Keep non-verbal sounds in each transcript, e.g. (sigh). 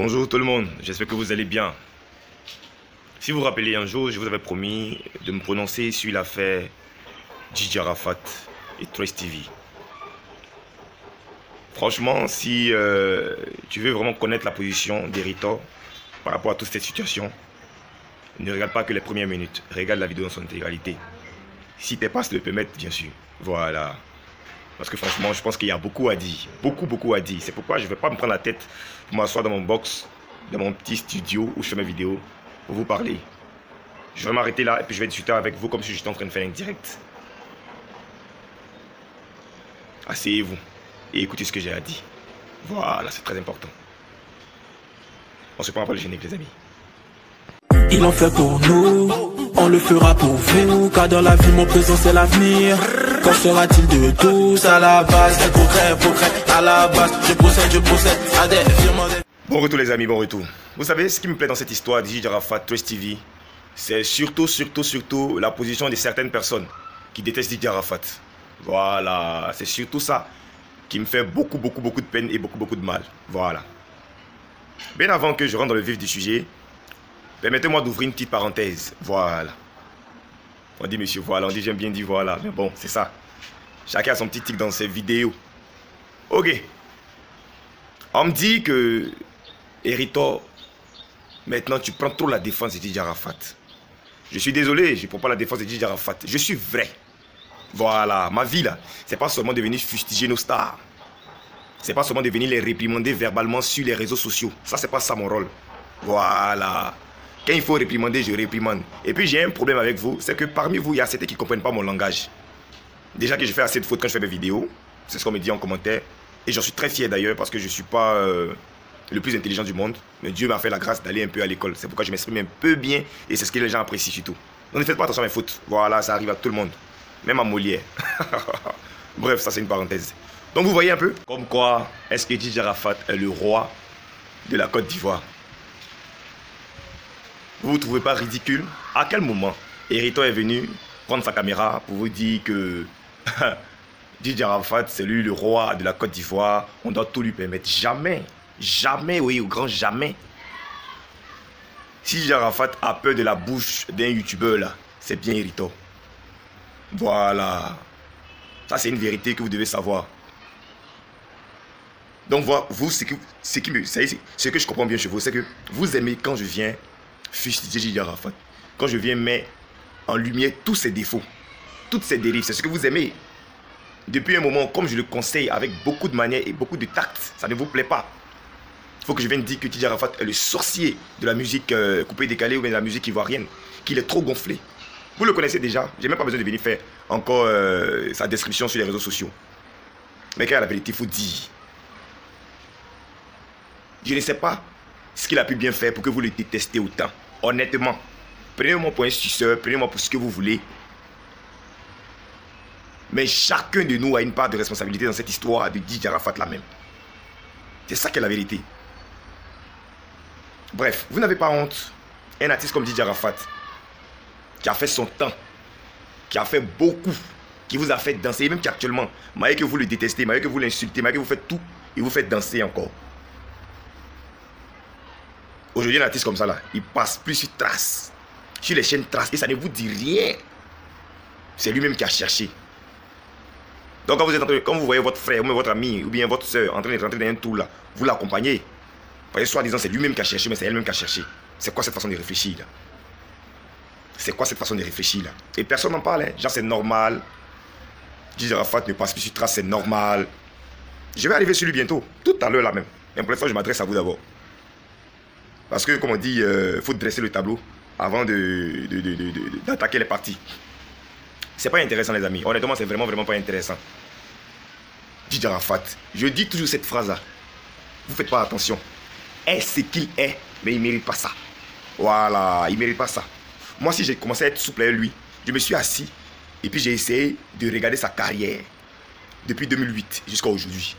Bonjour tout le monde, j'espère que vous allez bien. Si vous vous rappelez, un jour, je vous avais promis de me prononcer sur l'affaire Gigi Arafat et Trace TV. Franchement, si euh, tu veux vraiment connaître la position d'Héritor par rapport à toute cette situation, ne regarde pas que les premières minutes, regarde la vidéo dans son intégralité. Si tes passes le permettent, bien sûr. Voilà. Parce que franchement, je pense qu'il y a beaucoup à dire. Beaucoup, beaucoup à dire. C'est pourquoi je ne vais pas me prendre la tête pour m'asseoir dans mon box, dans mon petit studio où je fais mes vidéos, pour vous parler. Je vais m'arrêter là et puis je vais discuter avec vous comme si j'étais en train de faire un direct. Asseyez-vous et écoutez ce que j'ai à dire. Voilà, c'est très important. On se prend après le générique, les amis. Il en fait pour nous, on le fera pour vous, car dans la vie mon présent c'est l'avenir. Qu'en sera-t-il de tous à la base? Des progrès, progrès, à la base, je procède, je procède à des des- Bon retour les amis, bon retour. Vous savez, ce qui me plaît dans cette histoire d'Iji Arafat, Trace TV, c'est surtout, surtout, surtout la position de certaines personnes qui détestent Didier Arafat. Voilà, c'est surtout ça qui me fait beaucoup, beaucoup, beaucoup de peine et beaucoup, beaucoup de mal. Voilà. Bien avant que je rentre dans le vif du sujet, permettez-moi d'ouvrir une petite parenthèse. Voilà. On dit monsieur, voilà, on dit j'aime bien dire voilà, mais bon, c'est ça. Chacun a son petit tic dans ses vidéos. Ok. On me dit que, Héritor, maintenant tu prends trop la défense de Didier Arafat. Je suis désolé, je ne prends pas la défense de Didier Arafat. Je suis vrai. Voilà, ma vie là, c'est pas seulement de venir fustiger nos stars. C'est pas seulement de venir les réprimander verbalement sur les réseaux sociaux. Ça, c'est pas ça mon rôle. Voilà. Quand il faut réprimander, je réprimande. Et puis j'ai un problème avec vous, c'est que parmi vous, il y a certains qui ne comprennent pas mon langage. Déjà que je fais assez de fautes quand je fais mes vidéos, c'est ce qu'on me dit en commentaire. Et j'en suis très fier d'ailleurs parce que je ne suis pas euh, le plus intelligent du monde. Mais Dieu m'a fait la grâce d'aller un peu à l'école. C'est pourquoi je m'exprime un peu bien et c'est ce que les gens apprécient surtout. Donc ne faites pas attention à mes fautes. Voilà, ça arrive à tout le monde. Même à Molière. (laughs) Bref, ça c'est une parenthèse. Donc vous voyez un peu? Comme quoi, est-ce que Didier Arafat est le roi de la Côte d'Ivoire Vous vous trouvez pas ridicule? À quel moment Hériton est venu prendre sa caméra pour vous dire que (laughs) Didier Arafat, c'est lui le roi de la Côte d'Ivoire. On doit tout lui permettre. Jamais. Jamais, oui, au grand jamais. Si Didier a peur de la bouche d'un youtubeur là, c'est bien Hériton. Voilà. Ça, c'est une vérité que vous devez savoir. Donc, voilà, vous, ce, ce, qui me, ce que je comprends bien chez vous, c'est que vous aimez quand je viens fustiger Didier Arafat. Quand je viens mettre en lumière tous ses défauts, toutes ses dérives. C'est ce que vous aimez. Depuis un moment, comme je le conseille avec beaucoup de manière et beaucoup de tact, ça ne vous plaît pas. Il faut que je vienne dire que Arafat est le sorcier de la musique euh, coupée décalée ou bien de la musique ivoirienne, qu'il est trop gonflé. Vous le connaissez déjà, j'ai même pas besoin de venir faire encore euh, sa description sur les réseaux sociaux. Mais quand la vérité, il faut dire. Je ne sais pas ce qu'il a pu bien faire pour que vous le détestez autant. Honnêtement, prenez-moi pour un suceur, prenez-moi pour ce que vous voulez. Mais chacun de nous a une part de responsabilité dans cette histoire de Didier Arafat là même. C'est ça qui est la vérité. Bref, vous n'avez pas honte. Un artiste comme Didier Arafat, qui a fait son temps, qui a fait beaucoup, qui vous a fait danser, et même qui actuellement, malgré que vous le détestez, malgré que vous l'insultez, malgré que vous faites tout, il vous fait danser encore. Aujourd'hui, un artiste comme ça, là, il passe plus sur trace, sur les chaînes trace, et ça ne vous dit rien. C'est lui-même qui a cherché. Donc quand vous êtes quand vous voyez votre frère, ou même votre ami, ou bien votre soeur en train de rentrer dans un trou là, vous l'accompagnez. Parce que soi-disant, c'est lui-même qui a cherché, mais c'est elle-même qui a cherché. C'est quoi cette façon de réfléchir là? C'est quoi cette façon de réfléchir là? Et personne n'en parle, hein. Genre, c'est normal. Didier Arafat ne passe plus sur trace, c'est normal. Je vais arriver sur lui bientôt, tout à l'heure là même. Mais pour l'instant, je m'adresse à vous d'abord. Parce que, comme on dit, il faut dresser le tableau avant de- de- de- de- de- d'attaquer les parties. C'est pas intéressant, les amis. Honnêtement, c'est vraiment, vraiment pas intéressant. Didier Arafat, je dis toujours cette phrase-là. Vous faites pas attention. Est ce qu'il est, mais il mérite pas ça. Voilà, il mérite pas ça. Moi, si j'ai commencé à être souple avec lui, je me suis assis et puis j'ai essayé de regarder sa carrière depuis 2008 jusqu'à aujourd'hui.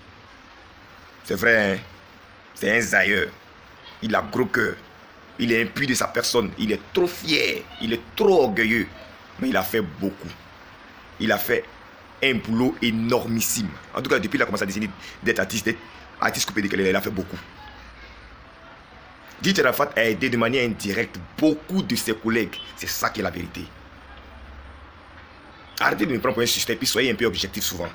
C'est vrai, hein? c'est un zailleur. Il a gros cœur. Il est impu de sa personne. Il est trop fier. Il est trop orgueilleux. Mais il a fait beaucoup. Il a fait un boulot énormissime. En tout cas, depuis qu'il a commencé à décider d'être artiste, d'être artiste coupé décalé, il a fait beaucoup. Didier Arafat a aidé de manière indirecte beaucoup de ses collègues. C'est ça qui est la vérité. Arrêtez de me prendre pour un suspect, puis soyez un peu objectif souvent.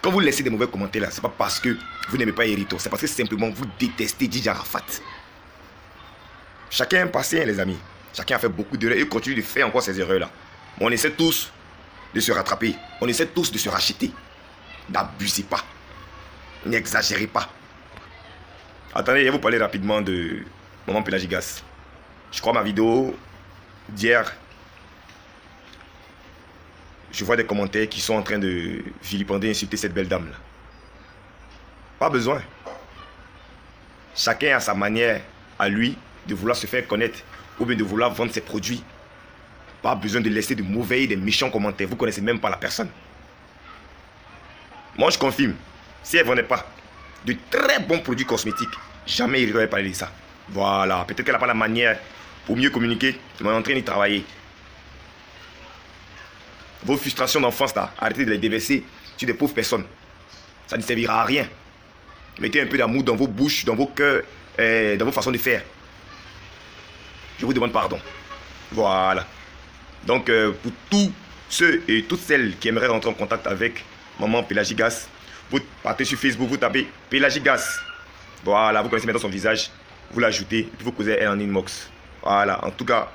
Quand vous laissez des mauvais commentaires là, c'est pas parce que vous n'aimez pas Hérito, c'est parce que simplement vous détestez Didier Arafat. Chacun est patient, les amis. Chacun a fait beaucoup d'erreurs et continue de faire encore ces erreurs-là. On essaie tous de se rattraper. On essaie tous de se racheter. N'abusez pas. N'exagérez pas. Attendez, je vais vous parler rapidement de Maman Pelagigas. Je crois ma vidéo d'hier, je vois des commentaires qui sont en train de vilipender, insulter cette belle dame-là. Pas besoin. Chacun a sa manière à lui de vouloir se faire connaître ou bien de vouloir vendre ses produits. Pas besoin de laisser de mauvais et de méchants commentaires. Vous ne connaissez même pas la personne. Moi, je confirme. Si elle ne vendait pas de très bons produits cosmétiques, jamais il aurait parlé de ça. Voilà. Peut-être qu'elle n'a pas la manière pour mieux communiquer, mais en train d'y travailler. Vos frustrations d'enfance, arrêtez de les déverser sur des pauvres personnes. Ça ne servira à rien. Mettez un peu d'amour dans vos bouches, dans vos cœurs, et dans vos façons de faire. Je vous demande pardon. Voilà. Donc, euh, pour tous ceux et toutes celles qui aimeraient rentrer en contact avec Maman Pélagigas, vous partez sur Facebook, vous tapez Pélagigas. Voilà, vous connaissez maintenant son visage. Vous l'ajoutez, puis vous posez elle en inbox. Voilà, en tout cas,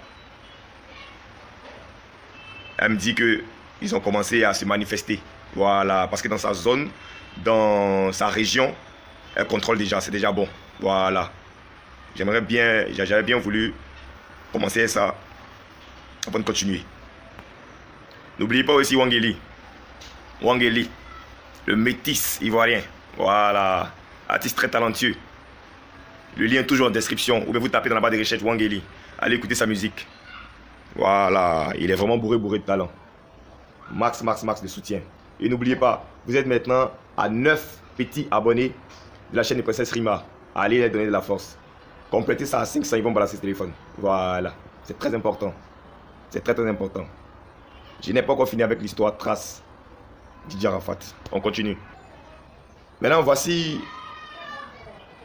elle me dit que ils ont commencé à se manifester. Voilà, parce que dans sa zone, dans sa région, elle contrôle déjà, c'est déjà bon. Voilà. J'aimerais bien, j'avais bien voulu commencer ça avant de continuer. N'oubliez pas aussi Wangeli. Wangeli, le métis ivoirien. Voilà, artiste très talentueux. Le lien est toujours en description. Ou bien vous tapez dans la barre de recherche Wangeli. Allez écouter sa musique. Voilà, il est vraiment bourré, bourré de talent. Max, max, max de soutien. Et n'oubliez pas, vous êtes maintenant à 9 petits abonnés de la chaîne de Princesse Rima. Allez les donner de la force. Complétez ça à 500, ils vont balancer ce téléphone. Voilà, c'est très important. C'est très très important. Je n'ai pas encore fini avec l'histoire trace Didier Arafat. On continue. Maintenant, voici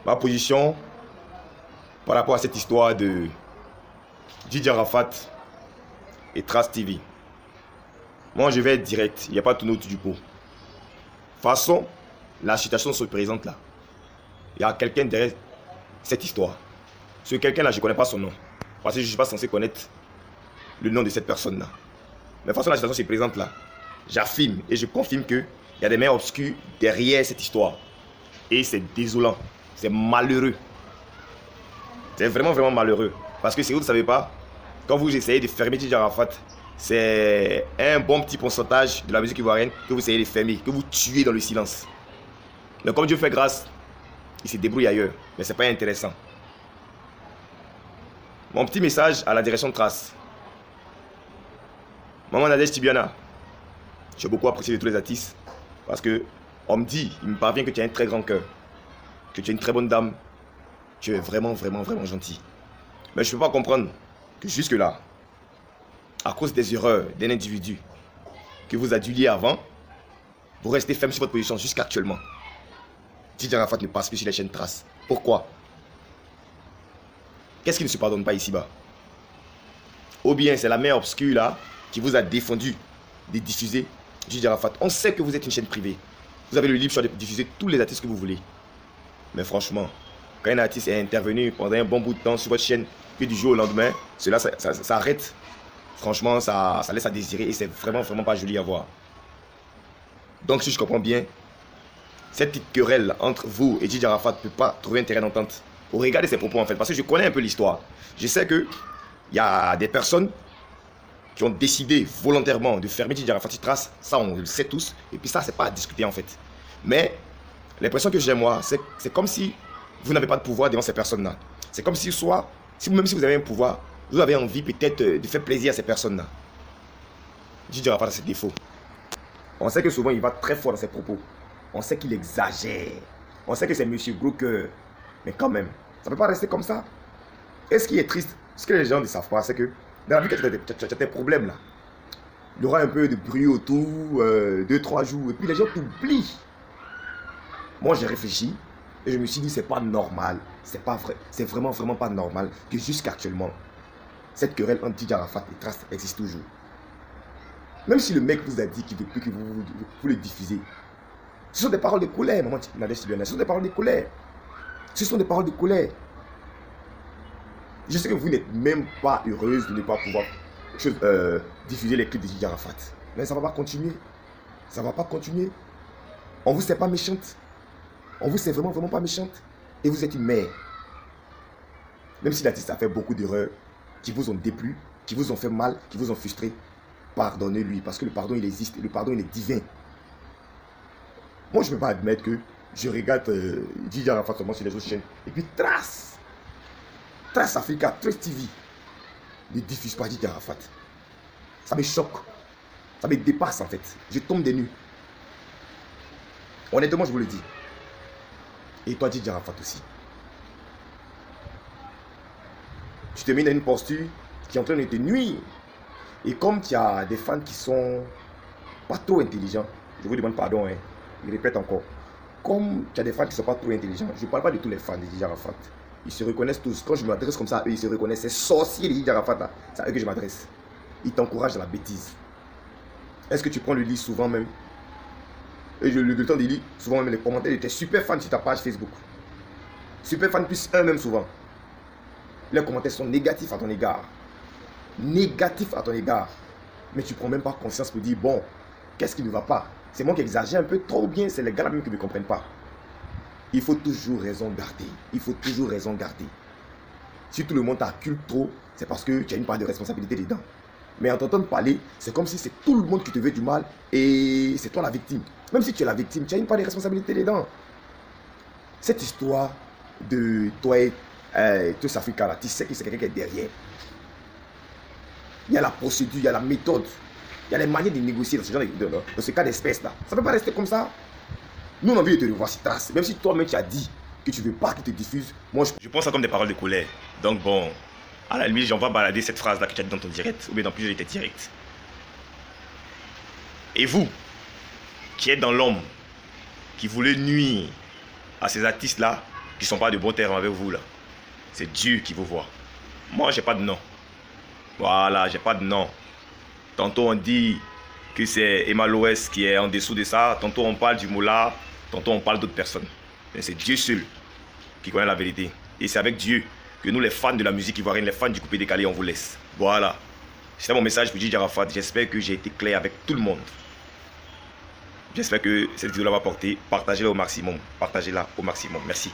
ma position par rapport à cette histoire de Didier Arafat et Trace TV. Moi, je vais être direct. Il n'y a pas de autour du pot. Façon, la situation se présente là. Il y a quelqu'un derrière cette histoire. Ce quelqu'un-là, je ne connais pas son nom. Parce que je ne suis pas censé connaître le nom de cette personne-là. Mais de façon, la situation se présente là. J'affirme et je confirme qu'il y a des mains obscures derrière cette histoire. Et c'est désolant. C'est malheureux. C'est vraiment, vraiment malheureux. Parce que si vous ne savez pas, quand vous essayez de fermer Didier Arafat, c'est un bon petit pourcentage de la musique ivoirienne que vous essayez de fermer, que vous tuez dans le silence. Mais comme Dieu fait grâce, il se débrouille ailleurs. Mais ce n'est pas intéressant. Mon petit message à la direction de Trace. Maman Nadège Tibiana, j'ai beaucoup apprécié de tous les artistes parce que on me dit, il me parvient que tu as un très grand cœur, que tu es une très bonne dame, tu es vraiment, vraiment, vraiment gentil. Mais je ne peux pas comprendre que jusque-là, à cause des erreurs d'un individu que vous aduliez avant, vous restez ferme sur votre position jusqu'actuellement. Didier Arafat ne passe plus sur les chaînes traces. Pourquoi? Qu'est-ce qui ne se pardonne pas ici-bas? Ou bien c'est la main obscure là qui vous a défendu de diffuser Didier Arafat? On sait que vous êtes une chaîne privée. Vous avez le libre choix de diffuser tous les artistes que vous voulez. Mais franchement, quand un artiste est intervenu pendant un bon bout de temps sur votre chaîne, du jour au lendemain, cela ça, arrête. Franchement, ça, laisse à désirer et c'est vraiment, vraiment pas joli à voir. Donc, si je comprends bien, cette petite querelle entre vous et Didier Arafat ne peut pas trouver un terrain d'entente. Regardez ses propos en fait, parce que je connais un peu l'histoire. Je sais qu'il y a des personnes qui ont décidé volontairement de fermer Didier Arafat trace, ça on le sait tous, et puis ça c'est pas à discuter en fait. Mais l'impression que j'ai moi, c'est comme si vous n'avez pas de pouvoir devant ces personnes-là. C'est comme si soit, même si vous avez un pouvoir, vous avez envie peut-être euh, de faire plaisir à ces personnes-là. Didier Arafat a ses défauts. On sait que souvent il va très fort dans ses propos. On sait qu'il exagère. On sait que c'est monsieur gros Mais quand même, ça ne peut pas rester comme ça. Et ce qui est triste, ce que les gens ne savent pas, c'est que dans la vie, tu as, des problèmes là. Il y aura un peu de bruit autour, euh, deux, trois jours, et puis les gens t'oublient. Moi, j'ai réfléchi. Et je me suis dit, c'est pas normal. C'est pas vrai. C'est vraiment, vraiment pas normal que jusqu'actuellement, cette querelle Didier Arafat et Trace existe toujours. Même si le mec vous a dit qu'il veut plus que vous, vous, le diffusez. Ce sont des paroles de colère, maman Ce sont des paroles de colère. Ce sont des paroles de colère. Je sais que vous n'êtes même pas heureuse de ne pas pouvoir euh, diffuser les clips de Didier Arafat. Mais ça ne va pas continuer. Ça ne va pas continuer. On vous sait pas méchante. On vous sait vraiment, vraiment pas méchante. Et vous êtes une mère. Même si l'artiste a fait beaucoup d'erreurs qui vous ont déplu, qui vous ont fait mal, qui vous ont frustré, pardonnez-lui. Parce que le pardon, il existe. Le pardon, il est divin. Moi, je ne peux pas admettre que je regarde euh, Didier Arafat seulement sur les autres chaînes. Et puis, Trace. Trace Africa, Trace TV. Ne diffuse pas Didier Arafat. Ça me choque. Ça me dépasse en fait. Je tombe des nues. Honnêtement, je vous le dis. Et toi, Didier Arafat aussi. Tu te mets dans une posture qui est en train de te nuire. Et comme tu as des fans qui sont pas trop intelligents, je vous demande pardon, hein, je répète encore. Comme tu as des fans qui ne sont pas trop intelligents, je ne parle pas de tous les fans de Didier Arafat. Ils se reconnaissent tous. Quand je m'adresse comme ça à eux, ils se reconnaissent. C'est sorcier de Didier Arafat, c'est à eux que je m'adresse. Ils t'encouragent à la bêtise. Est-ce que tu prends le lit souvent même? Et je, le temps de lire, souvent même les commentaires, étaient super fan sur ta page Facebook. Super fan plus un même souvent. Les commentaires sont négatifs à ton égard. Négatifs à ton égard. Mais tu prends même pas conscience pour dire, bon, qu'est-ce qui ne va pas? C'est moi qui exagère un peu trop bien, c'est les gars même qui ne comprennent pas. Il faut toujours raison garder. Il faut toujours raison garder. Si tout le monde t'acculte trop, c'est parce que tu as une part de responsabilité dedans. Mais en t'entendant parler, c'est comme si c'est tout le monde qui te veut du mal et c'est toi la victime. Même si tu es la victime, tu as une part de responsabilité dedans. Cette histoire de toi et euh, tout Africa, là, tu sais que c'est quelqu'un qui est derrière. Il y a la procédure, il y a la méthode, il y a les manières de négocier dans ce, genre de, cas d'espèce là. Ça ne peut pas rester comme ça. Nous, on a envie de te revoir sur trace. Même si toi-même tu as dit que tu ne veux pas qu'il te diffuse, moi je... je pense ça comme des paroles de colère. Donc bon, à la limite, j'en vais balader cette phrase-là que tu as dit dans ton direct, ou bien dans plusieurs tes directs. Et vous, qui êtes dans l'homme, qui voulez nuire à ces artistes-là, qui ne sont pas de bon terme avec vous, là, c'est Dieu qui vous voit. Moi, j'ai pas de nom. Voilà, j'ai pas de nom. Tantôt on dit que c'est Emma Loès qui est en dessous de ça, tantôt on parle du Moula, tantôt on parle d'autres personnes. Mais c'est Dieu seul qui connaît la vérité. Et c'est avec Dieu que nous, les fans de la musique ivoirienne, les fans du coupé décalé, on vous laisse. Voilà. C'est mon message pour Didier Arafat. J'espère que j'ai été clair avec tout le monde. J'espère que cette vidéo va porter. Partagez-la au maximum. Partagez-la au maximum. Merci.